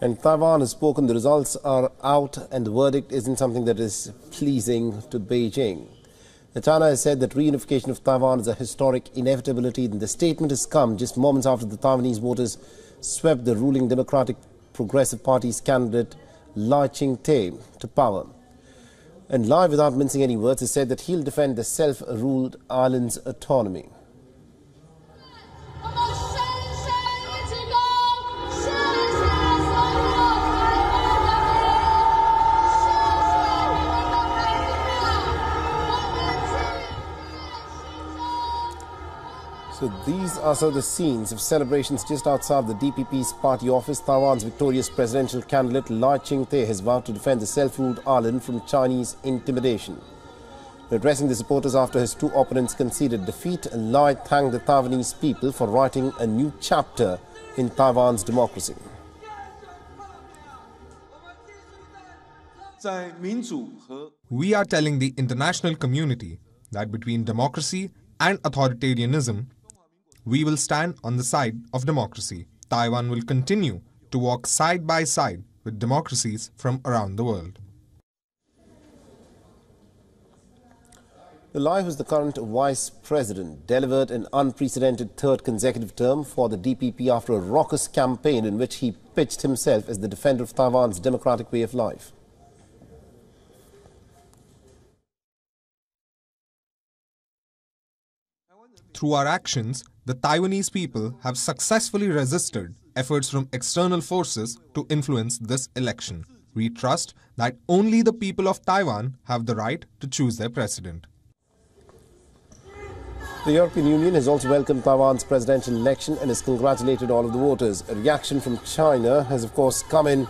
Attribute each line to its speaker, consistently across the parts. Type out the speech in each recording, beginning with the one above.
Speaker 1: And Taiwan has spoken, the results are out, and the verdict isn't something that is pleasing to Beijing. China has said that reunification of Taiwan is a historic inevitability, and the statement has come just moments after the Taiwanese voters swept the ruling Democratic Progressive Party's candidate Lai Ching-te to power. And Lai, without mincing any words, has said that he'll defend the self-ruled island's autonomy. So these are of the scenes of celebrations just outside the DPP's party office. Taiwan's victorious presidential candidate Lai Ching-te has vowed to defend the self-ruled island from Chinese intimidation. Addressing the supporters after his two opponents conceded defeat, Lai thanked the Taiwanese people for writing a new chapter in Taiwan's democracy.
Speaker 2: We are telling the international community that between democracy and authoritarianism, we will stand on the side of democracy. Taiwan will continue to walk side by side with democracies from around the world.
Speaker 1: The who is the current vice president, delivered an unprecedented third consecutive term for the DPP after a raucous campaign in which he pitched himself as the defender of Taiwan's democratic way of life.
Speaker 2: Through our actions, the Taiwanese people have successfully resisted efforts from external forces to influence this election. We trust that only the people of Taiwan have the right to choose their president.
Speaker 1: The European Union has also welcomed Taiwan's presidential election and has congratulated all of the voters. A reaction from China has, of course, come in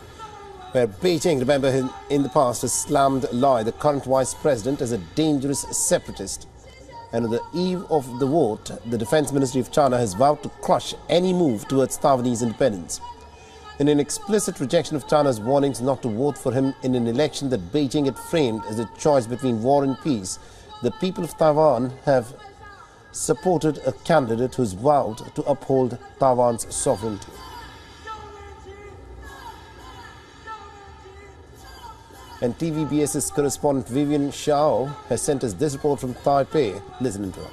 Speaker 1: where Beijing, remember, in the past has slammed Lai, the current vice president, as a dangerous separatist. And on the eve of the vote, the Defense Ministry of China has vowed to crush any move towards Taiwanese independence. In an explicit rejection of China's warnings not to vote for him in an election that Beijing had framed as a choice between war and peace, the people of Taiwan have supported a candidate who has vowed to uphold Taiwan's sovereignty. And TVBS's correspondent Vivian Shao has sent us this report from Taipei. Listen to her.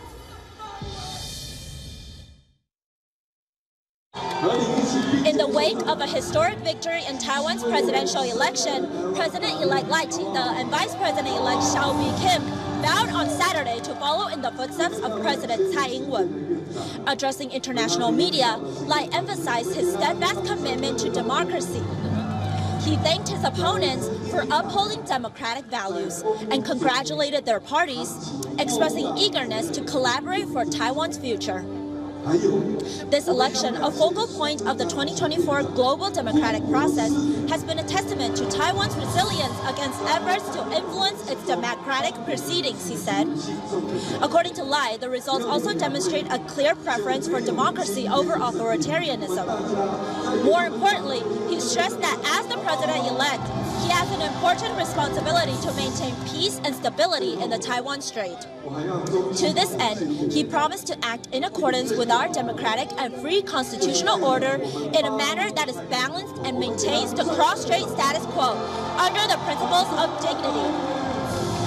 Speaker 3: In the wake of a historic victory in Taiwan's presidential election, President-elect Lai Ching-te uh, and Vice President-elect Hsiao Bi-khim vowed on Saturday to follow in the footsteps of President Tsai Ing-wen. Addressing international media, Lai emphasized his steadfast commitment to democracy he thanked his opponents for upholding democratic values and congratulated their parties, expressing eagerness to collaborate for Taiwan's future. This election, a focal point of the 2024 global democratic process, has been a testament to Taiwan's resilience against efforts to influence its democratic proceedings, he said. According to Lai, the results also demonstrate a clear preference for democracy over authoritarianism. More importantly, he stressed that as the president-elect, he has an important responsibility to maintain peace and stability in the Taiwan Strait. To this end, he promised to act in accordance with our democratic and free constitutional order in a manner that is balanced and maintains the cross-strait status quo under the principles of dignity.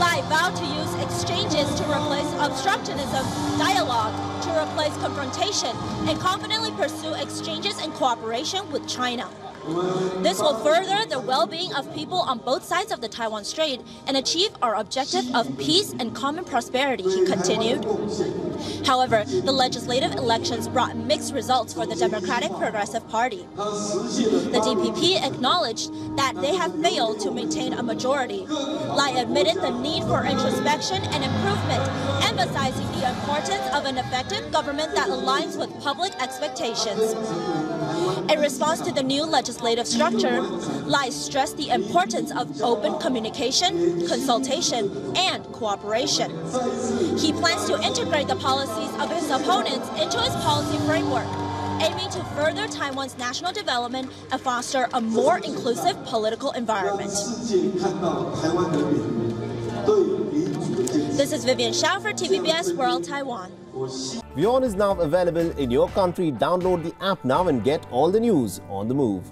Speaker 3: I vow to use exchanges to replace obstructionism, dialogue to replace confrontation, and confidently pursue exchanges and cooperation with China. This will further the well-being of people on both sides of the Taiwan Strait and achieve our objective of peace and common prosperity, he continued. However, the legislative elections brought mixed results for the Democratic Progressive Party. The DPP acknowledged that they have failed to maintain a majority. Lai admitted the need for introspection and improvement, emphasizing the importance of an effective government that aligns with public expectations. In response to the new legislative structure, Lai stressed the importance of open communication, consultation, and cooperation. He plans to integrate the policies of his opponents into his policy framework, aiming to further Taiwan's national development and foster a more inclusive political environment. This is Vivian Shao for TVBS World Taiwan.
Speaker 1: WION is now available in your country. Download the app now and get all the news on the move.